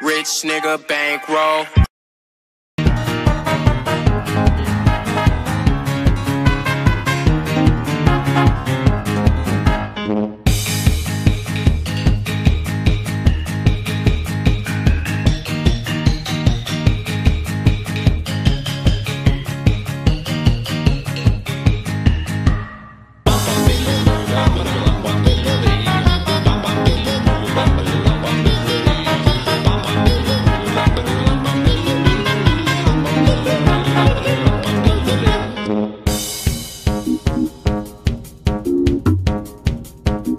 Rich nigga bankroll.